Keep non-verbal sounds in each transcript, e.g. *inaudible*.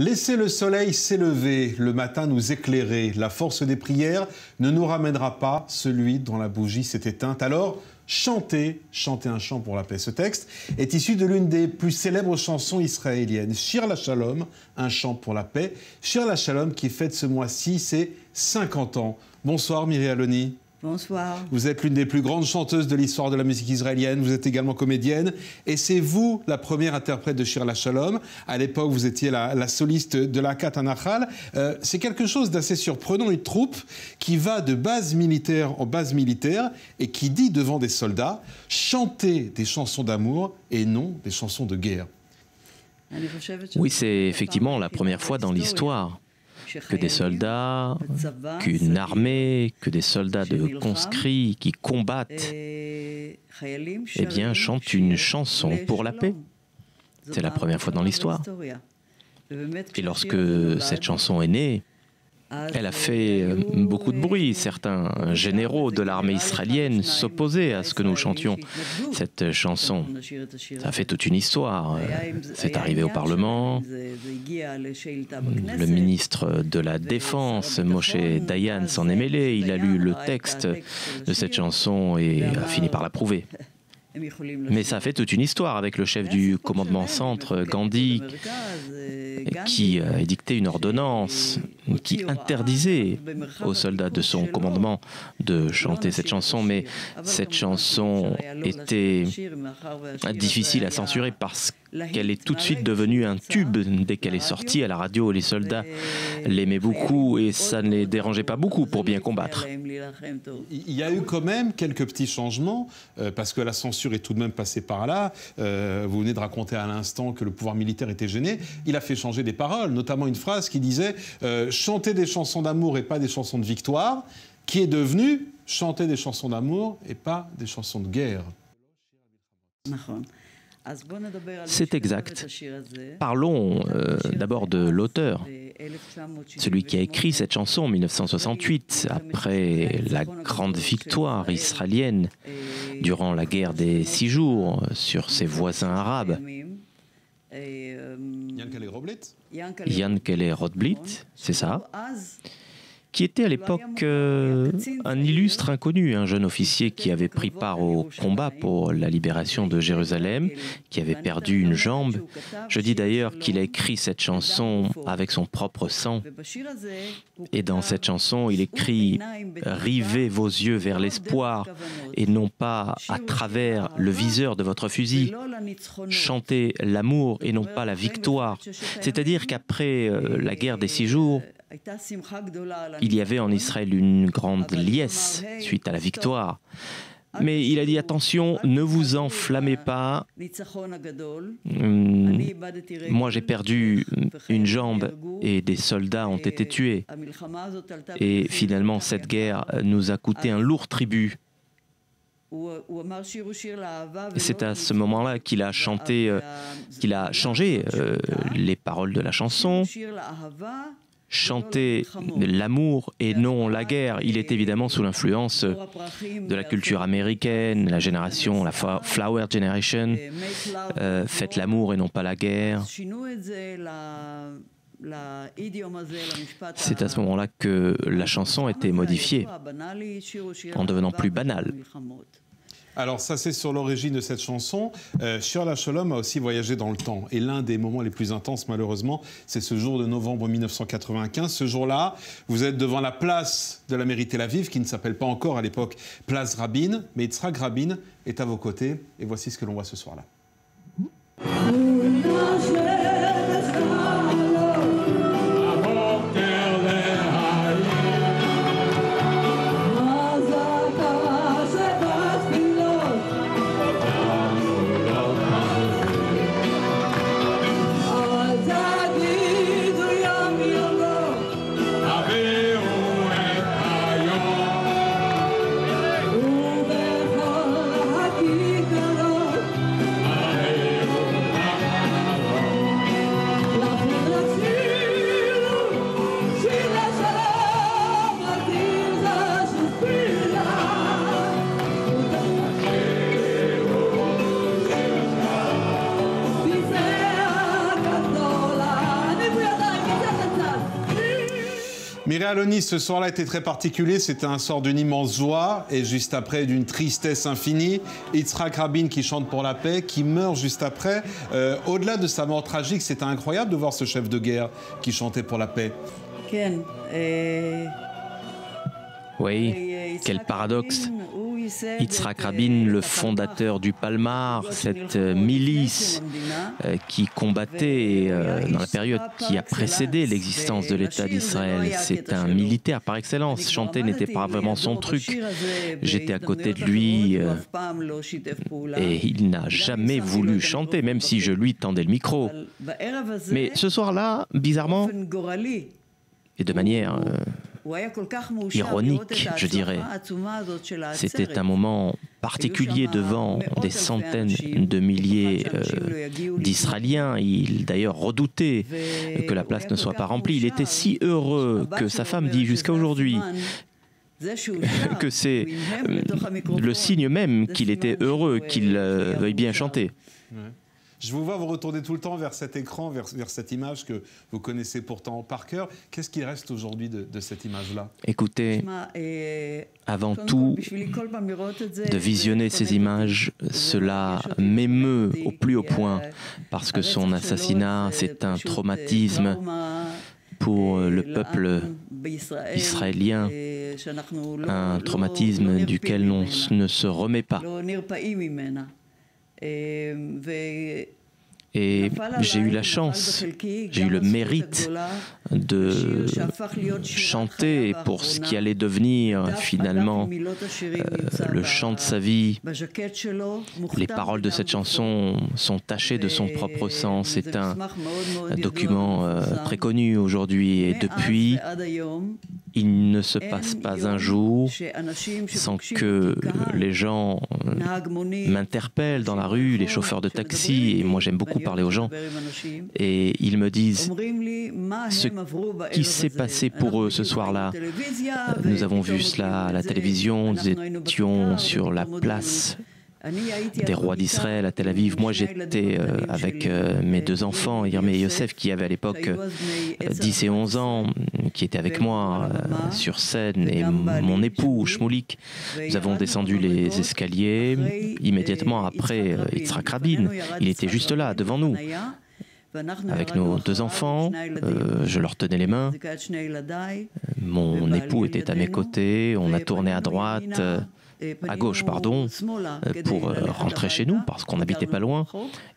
Laissez le soleil s'élever, le matin nous éclairer. La force des prières ne nous ramènera pas celui dont la bougie s'est éteinte. Alors, chantez, chantez un chant pour la paix. Ce texte est issu de l'une des plus célèbres chansons israéliennes, Shir la Shalom, un chant pour la paix. Shir la Shalom qui fête ce mois-ci ses 50 ans. Bonsoir Myriam Aloni. Bonsoir. Vous êtes l'une des plus grandes chanteuses de l'histoire de la musique israélienne. Vous êtes également comédienne. Et c'est vous la première interprète de Shir la Shalom. À l'époque, vous étiez la, soliste de la Katanachal. Euh, c'est quelque chose d'assez surprenant. Une troupe qui va de base militaire en base militaire et qui dit devant des soldats chanter des chansons d'amour et non des chansons de guerre. Oui, c'est effectivement la première fois dans l'histoire que des soldats, qu'une armée, que des soldats de conscrits qui combattent, eh bien, chantent une chanson pour la paix. C'est la première fois dans l'histoire. Et lorsque cette chanson est née, elle a fait euh, beaucoup de bruit. Certains généraux de l'armée israélienne s'opposaient à ce que nous chantions cette chanson. Ça a fait toute une histoire. C'est arrivé au Parlement. Le ministre de la Défense, Moshe Dayan, s'en est mêlé. Il a lu le texte de cette chanson et a fini par l'approuver. Mais ça a fait toute une histoire avec le chef du commandement centre, Gandhi, qui a édicté une ordonnance qui interdisait aux soldats de son commandement de chanter cette chanson. Mais cette chanson était difficile à censurer parce qu'elle est tout de suite devenue un tube dès qu'elle est sortie à la radio. Les soldats l'aimaient beaucoup et ça ne les dérangeait pas beaucoup pour bien combattre. Il y a eu quand même quelques petits changements euh, parce que la censure est tout de même passée par là. Euh, vous venez de raconter à l'instant que le pouvoir militaire était gêné. Il a fait changer des paroles, notamment une phrase qui disait euh, chanter des chansons d'amour et pas des chansons de victoire, qui est devenue chanter des chansons d'amour et pas des chansons de guerre. C'est exact. Parlons euh, d'abord de l'auteur, celui qui a écrit cette chanson en 1968, après la grande victoire israélienne durant la guerre des six jours sur ses voisins arabes. Yankele Rodblit, c'est ça qui était à l'époque euh, un illustre inconnu, un jeune officier qui avait pris part au combat pour la libération de Jérusalem, qui avait perdu une jambe. Je dis d'ailleurs qu'il a écrit cette chanson avec son propre sang. Et dans cette chanson, il écrit ⁇ Rivez vos yeux vers l'espoir et non pas à travers le viseur de votre fusil. Chantez l'amour et non pas la victoire. C'est-à-dire qu'après euh, la guerre des six jours, il y avait en Israël une grande liesse suite à la victoire. Mais il a dit attention, ne vous enflammez pas. Hum, moi j'ai perdu une jambe et des soldats ont été tués. Et finalement cette guerre nous a coûté un lourd tribut. C'est à ce moment-là qu'il a chanté, euh, qu'il a changé euh, les paroles de la chanson chanter l'amour et non la guerre. Il est évidemment sous l'influence de la culture américaine, la génération, la Flower Generation, euh, faites l'amour et non pas la guerre. C'est à ce moment-là que la chanson été modifiée en devenant plus banale. Alors ça c'est sur l'origine de cette chanson. Euh, Shirla Shalom a aussi voyagé dans le temps. Et l'un des moments les plus intenses malheureusement, c'est ce jour de novembre 1995. Ce jour-là, vous êtes devant la place de la mairie Tel Aviv, qui ne s'appelle pas encore à l'époque place Rabin, mais Yitzhak Rabin est à vos côtés. Et voici ce que l'on voit ce soir-là. Ce soir-là était très particulier. C'était un sort d'une immense joie et juste après d'une tristesse infinie. Yitzhak Rabin qui chante pour la paix, qui meurt juste après. Euh, au-delà de sa mort tragique, c'était incroyable de voir ce chef de guerre qui chantait pour la paix. Oui, quel paradoxe. Yitzhak Rabin, le fondateur du Palmar, cette euh, milice euh, qui combattait euh, dans la période qui a précédé l'existence de l'État d'Israël. C'est un militaire par excellence. Chanter n'était pas vraiment son truc. J'étais à côté de lui et il n'a jamais voulu chanter, même si je lui tendais le micro. Mais ce soir-là, bizarrement, et de manière ironique, je dirais. C'était un moment particulier devant des centaines de milliers euh, d'Israéliens. Il d'ailleurs redoutait que la place ne soit pas remplie. Il était si heureux que sa femme dit jusqu'à aujourd'hui *laughs* que c'est euh, le signe même qu'il était heureux, qu'il euh, veuille bien chanter. Je vous vois vous retourner tout le temps vers cet écran, vers, cette image que vous connaissez pourtant par cœur. Qu'est-ce qui reste aujourd'hui de, cette image-là? Écoutez, avant tout, de visionner ces images, cela m'émeut au plus haut point, parce que son assassinat, c'est un traumatisme pour le peuple israélien, un traumatisme duquel on ne se remet pas. ו... Et j'ai eu la chance, j'ai eu le mérite de chanter pour ce qui allait devenir finalement euh, le chant de sa vie. Les paroles de cette chanson sont tachées de son propre sens. C'est un, document euh, très connu aujourd'hui. Et depuis, il ne se passe pas un jour sans que les gens m'interpellent dans la rue, les chauffeurs de taxi, et moi j'aime beaucoup parler aux gens, et ils me disent ce qui s'est passé pour eux ce soir-là. Nous avons vu cela à la télévision, nous étions sur la place des rois d'Israël à Tel Aviv. Moi, j'étais euh, avec euh, mes deux enfants, Irmé et Yosef, qui avaient à l'époque 10 euh, et 11 ans, qui étaient avec moi sur scène, et mon époux, Shmoulik. Nous avons descendu les escaliers immédiatement après Yitzhak Rabin. Il était juste là, devant nous avec nos deux enfants, je leur tenais les mains. Mon époux était à mes côtés, on a tourné à droite, à gauche, pardon, euh, pour euh, rentrer chez nous parce qu'on n'habitait pas loin.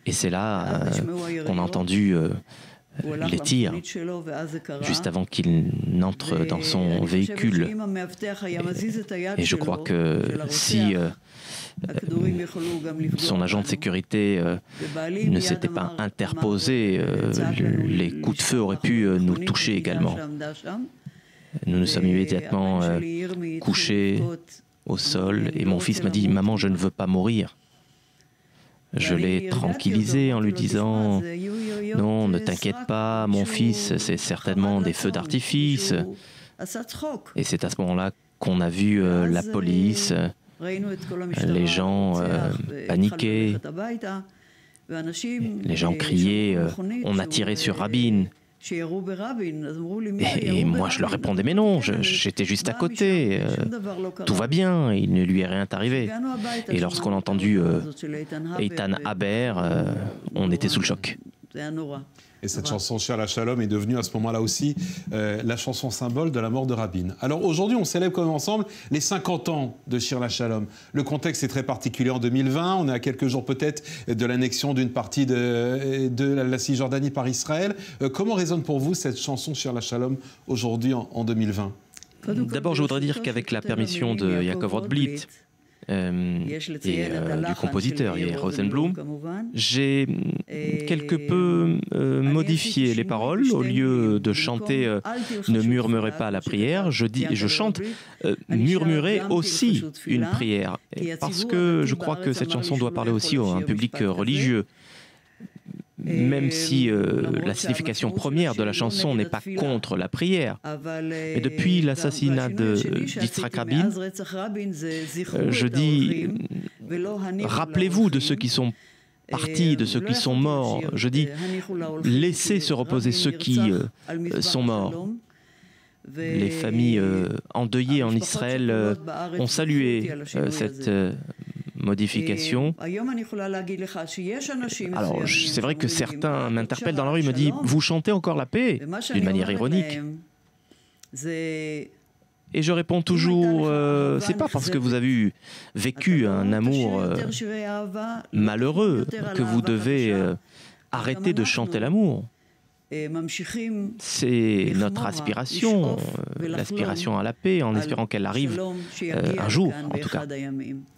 Et c'est là euh, qu'on a entendu les tirs juste avant qu'il n'entre dans son véhicule. Et, je crois que si son agent de sécurité ne s'était pas interposé, les coups de feu auraient pu nous toucher également. Nous nous sommes immédiatement couchés au sol et mon fils m'a dit Maman, je ne veux pas mourir. Je l'ai tranquillisé en lui disant Non, ne t'inquiète pas, mon fils, c'est certainement des feux d'artifice. Et c'est à ce moment-là qu'on a vu euh, la police, les gens euh, paniquer, les gens criaient euh, On a tiré sur Rabin. Et, moi, je leur répondais, mais non, j'étais juste à côté. Euh, tout va bien, il ne lui est rien arrivé. Et lorsqu'on a entendu euh, Eitan Haber, euh, on était sous le choc. Et cette chanson Cher la Shalom est devenue à ce moment-là aussi euh, la chanson symbole de la mort de Rabin. Alors aujourd'hui, on célèbre comme ensemble les 50 ans de Shir la Shalom. Le contexte est très particulier en 2020. On est à quelques jours peut-être de l'annexion d'une partie de, de, la Cisjordanie par Israël. Euh, comment résonne pour vous cette chanson Shir la Shalom aujourd'hui en, en 2020 D'abord, je voudrais dire qu'avec la permission de Yaakov Rothblit, euh, et euh, du compositeur et Rosenblum, j'ai quelque peu euh, modifié les paroles. Au lieu de chanter Ne murmurez pas la prière, je, dis, je chante Murmurez aussi une prière. Parce que je crois que cette chanson doit parler aussi à un public religieux même si euh, la signification première de la chanson n'est pas contre la prière. Mais depuis l'assassinat d'Yitzhak Rabin, euh, je dis, rappelez-vous de ceux qui sont partis, de ceux qui sont morts. Je dis, laissez se reposer ceux qui euh, sont morts. les familles endeuillées en Israël ont salué cette modification. Alors, c'est vrai que certains m'interpellent dans la rue, ils me disent Vous chantez encore la paix d'une manière ironique. Et je réponds toujours, euh, c'est pas parce que vous avez vécu un amour euh, malheureux que vous devez euh, arrêter de chanter l'amour. C'est notre aspiration, l'aspiration à la paix, en espérant qu'elle arrive un jour, en tout cas.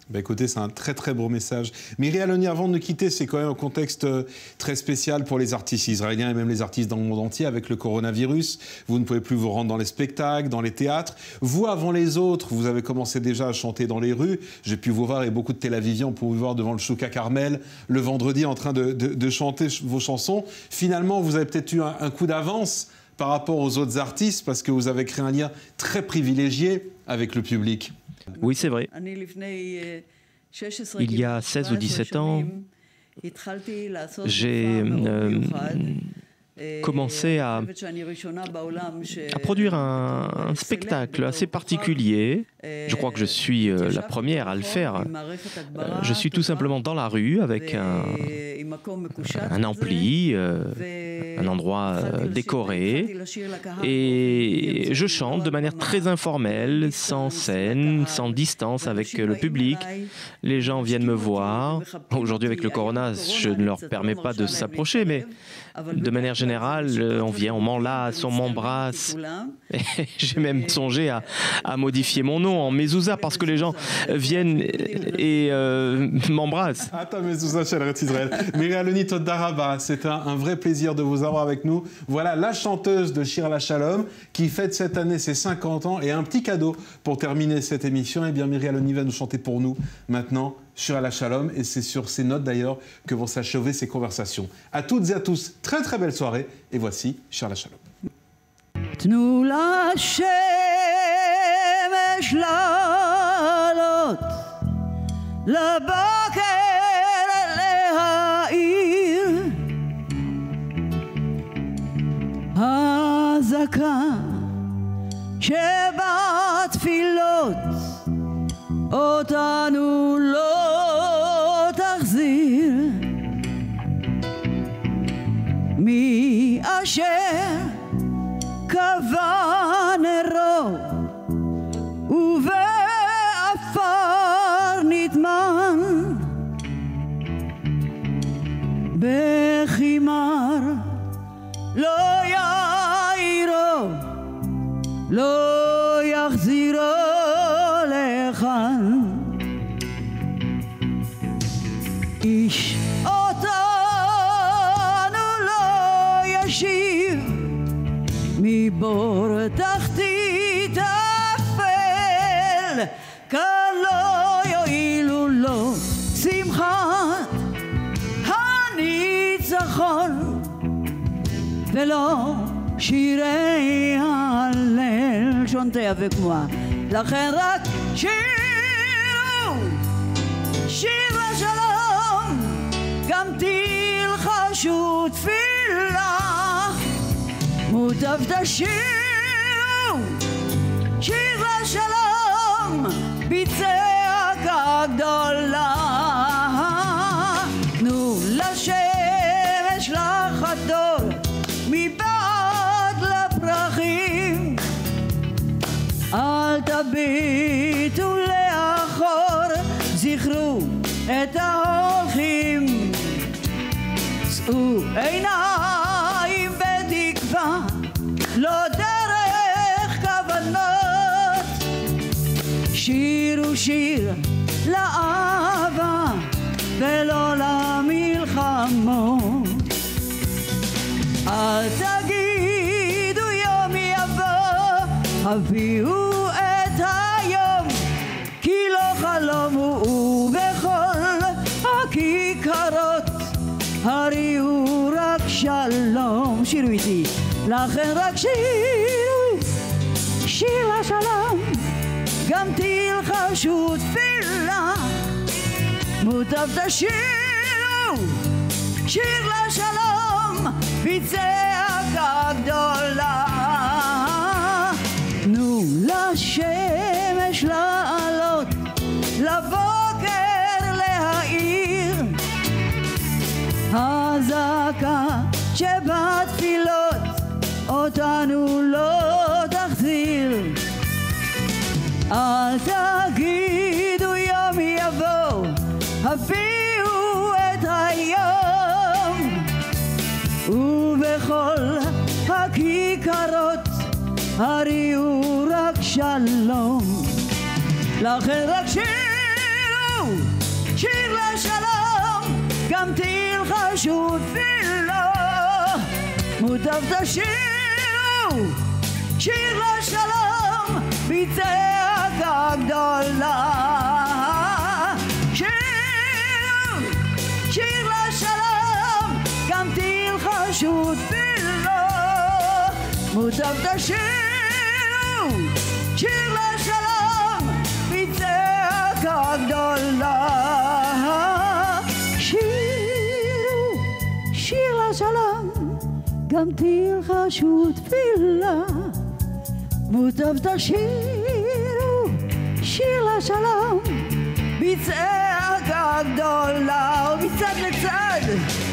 Bah écoutez, c'est un très très beau message. Myriam Aloni, avant de nous quitter, c'est quand même un contexte euh, très spécial pour les artistes israéliens et même les artistes dans le monde entier avec le coronavirus. Vous ne pouvez plus vous rendre dans les spectacles, dans les théâtres. Vous, avant les autres, vous avez commencé déjà à chanter dans les rues. J'ai pu vous voir et beaucoup de Tel Aviviens ont vous voir devant le Chouka Carmel le vendredi en train de, chanter vos chansons. Finalement, vous avez peut-être eu un coup d'avance par rapport aux autres artistes parce que vous avez créé un lien très privilégié avec le public. Oui, c'est vrai. Il y a 16 ou 17 ans, j'ai commencé à, à produire un, spectacle assez particulier. Je crois que je suis euh, la première à le faire. Euh, je suis tout simplement dans la rue avec un, un ampli, euh, un endroit décoré, et je chante de manière très informelle, sans scène, sans distance avec le public. Les gens viennent me voir. Aujourd'hui, avec le corona, je ne leur permets pas de s'approcher, mais de manière générale, euh, on vient, on m'enlace, on m'embrasse. *laughs* J'ai même songé à, modifier mon nom en Mezouza parce que les gens viennent et euh, m'embrassent. Attends, Mezouza, Israël. Mirialoni Daraba, c'est un, vrai plaisir de vous avoir avec nous. Voilà la chanteuse de Shir la Shalom qui fête cette année ses 50 ans et un petit cadeau pour terminer cette émission. Eh bien, Mirialoni va nous chanter pour nous maintenant sur la Shalom. Et c'est sur ces notes d'ailleurs que vont s'achever ces conversations. À toutes et à tous, très très belle soirée. Et voici sur la Shalom. אותנו כאן לא יועילו לו שמחת הניצחון ולא שירי הלל. שונטי וכמוה לכן רק שירו שיר השלום גם תלחשו תפילה. מוטב תשירו שיר לשלום בצעקה גדולה תנו לשמש לחדור מבעד לפרחים אל תביטו לאחור, זכרו את ההולכים. שאו עיניים בתקווה, לא דרך כוונות. שירו שיר לאהבה ולא למלחמות. אל תגידו יום יבוא, הביאו חלום הוא בכל הכיכרות הריעו רק שלום שירו איתי לכן רק שירו שיר השלום גם פשוט תפילה מוטב תשירו שיר לשלום בצעקה גדולה תנו לשמש לעלות לבוקר להעיר. הזעקה שבתפילות אותנו הביאו את היום. ובכל הכיכרות הריעו רק שלום. לכן רק שירו, שיר לשלום, גם תלחשו תפילה. מוטב תשירו, שיר לשלום, בצעקה גדולה. תלחשו תפילה. מוטב תשירו, שיר לשלום, בצעקה גדולה. שירו, שיר לשלום, גם תלחשו תפילה. מוטב תשירו, שיר לשלום, בצעקה גדולה, ומצד לצד.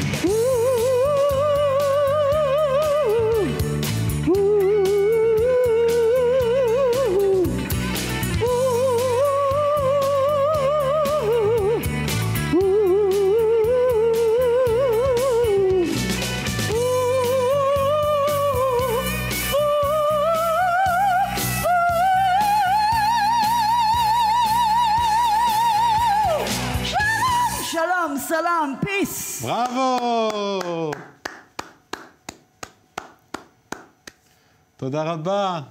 תודה רבה.